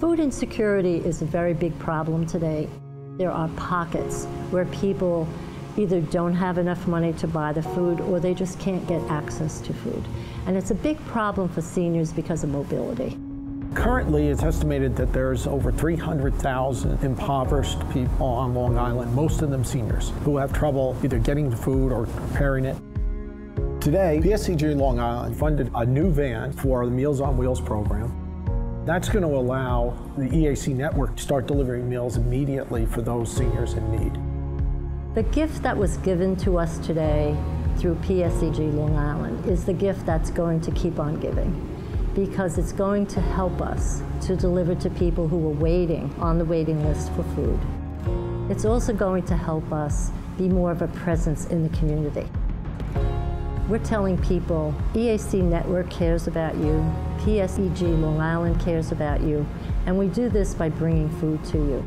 Food insecurity is a very big problem today. There are pockets where people either don't have enough money to buy the food or they just can't get access to food. And it's a big problem for seniors because of mobility. Currently, it's estimated that there's over 300,000 impoverished people on Long Island, most of them seniors, who have trouble either getting the food or preparing it. Today, PSEG Long Island funded a new van for the Meals on Wheels program. That's going to allow the EAC network to start delivering meals immediately for those seniors in need. The gift that was given to us today through PSEG Long Island is the gift that's going to keep on giving because it's going to help us to deliver to people who are waiting on the waiting list for food. It's also going to help us be more of a presence in the community. We're telling people EAC Network cares about you, PSEG Long Island cares about you, and we do this by bringing food to you.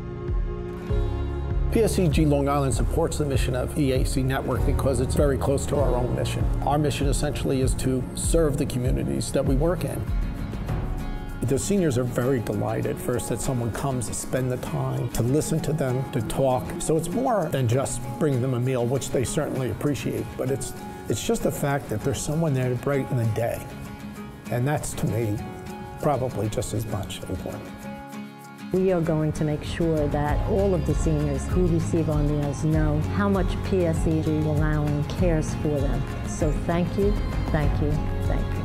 PSEG Long Island supports the mission of EAC Network because it's very close to our own mission. Our mission essentially is to serve the communities that we work in. The seniors are very delighted first that someone comes to spend the time, to listen to them, to talk. So it's more than just bringing them a meal, which they certainly appreciate, but it's it's just the fact that there's someone there to brighten the day. And that's, to me, probably just as much important. We are going to make sure that all of the seniors who receive our meals know how much PSEG Island cares for them. So thank you, thank you, thank you.